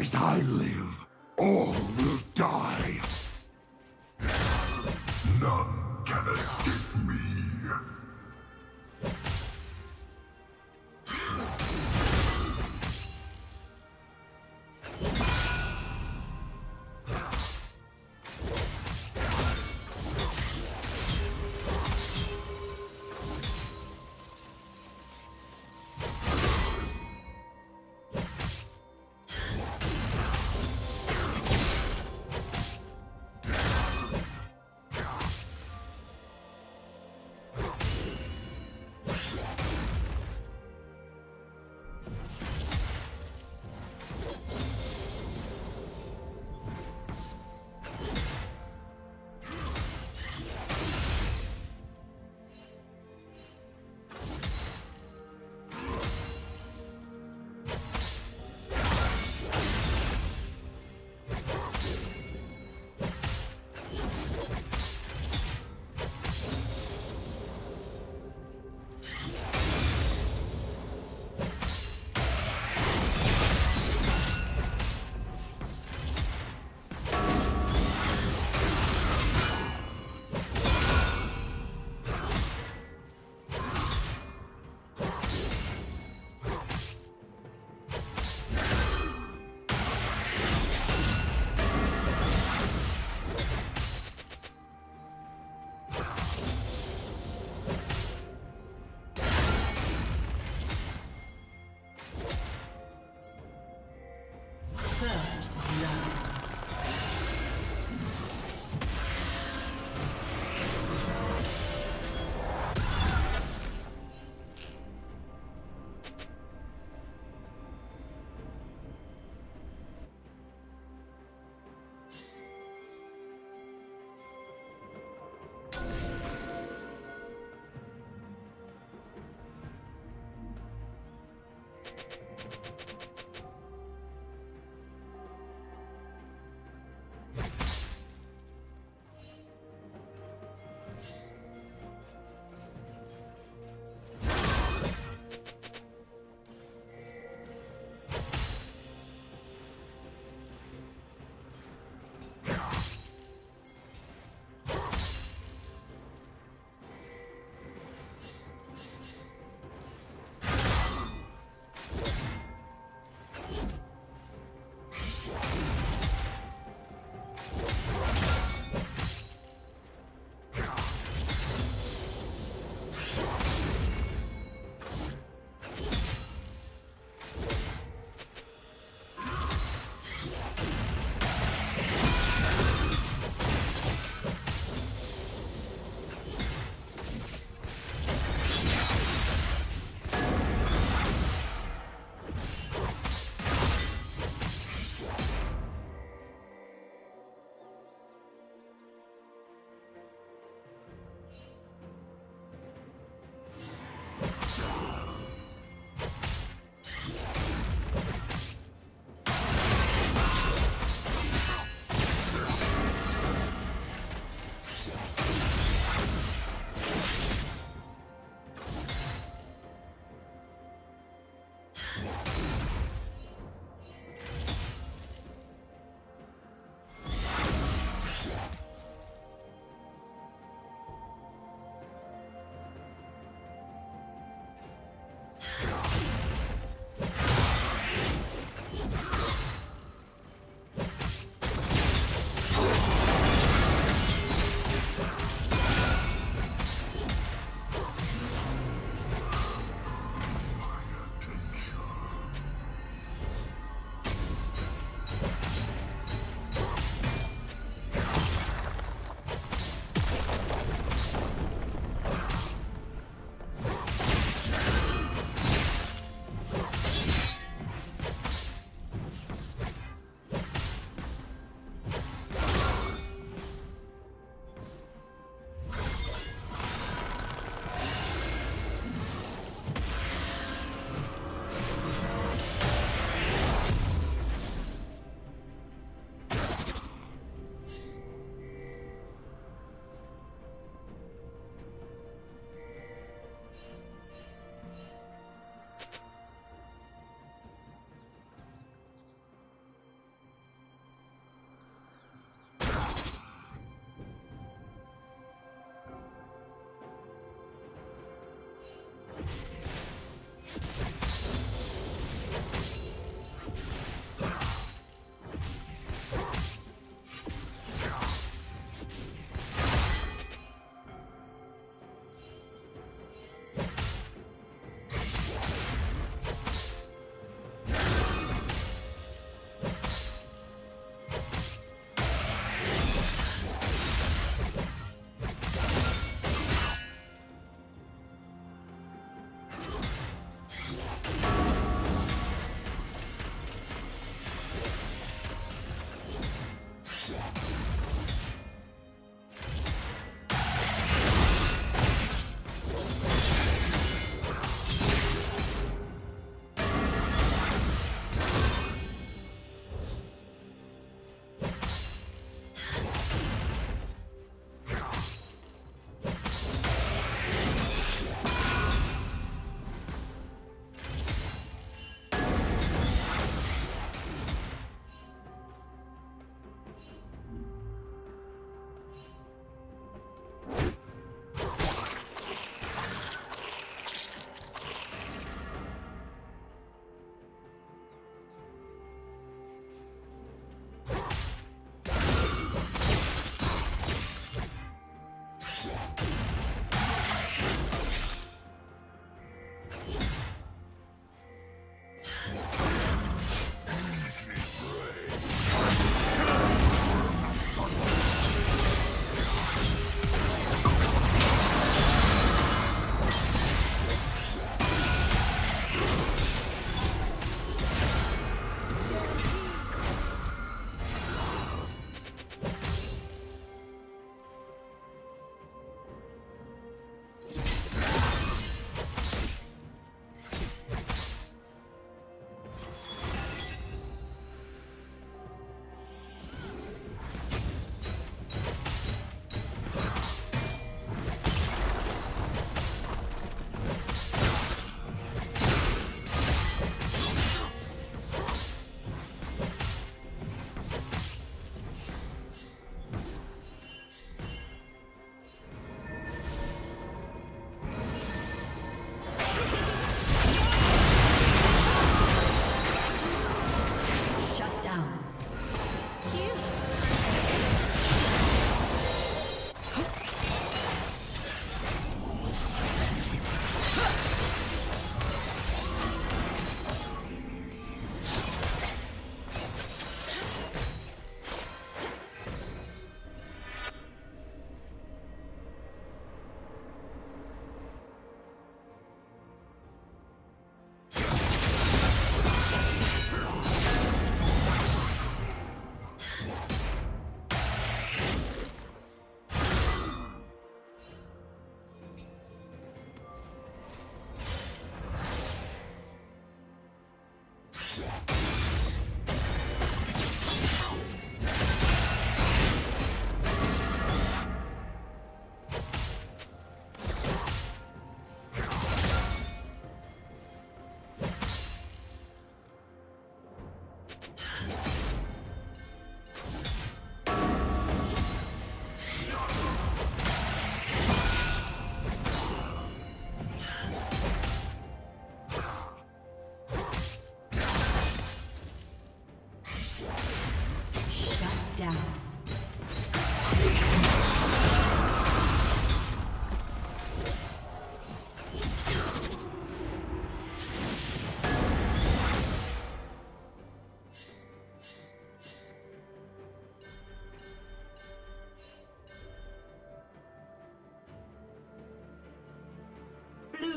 As I live, all will die. None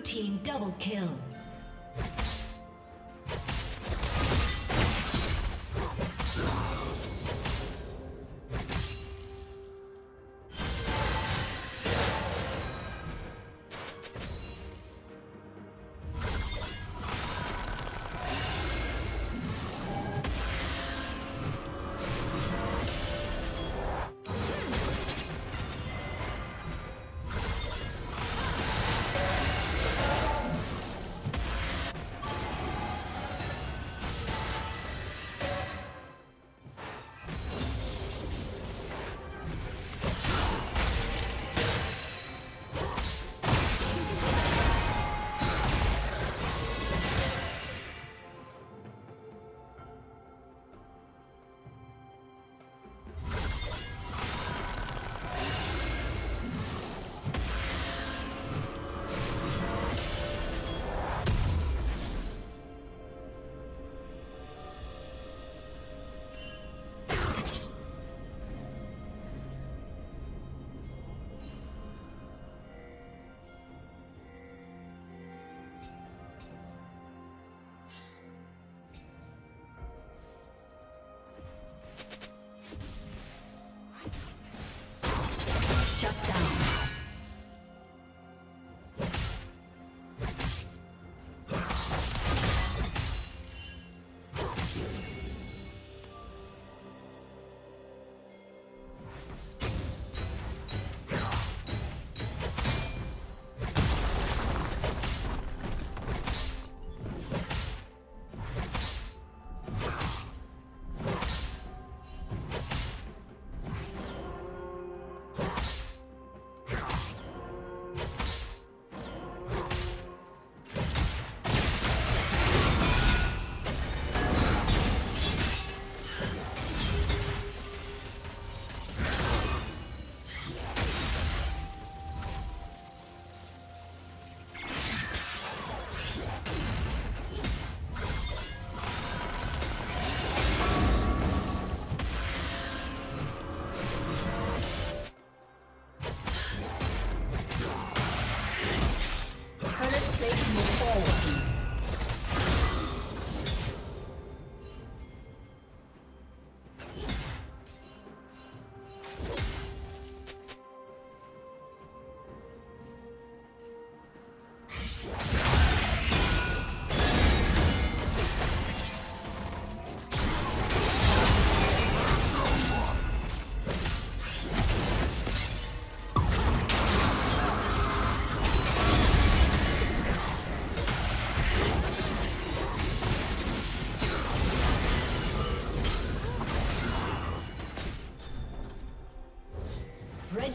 team double kill.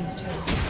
team's turret.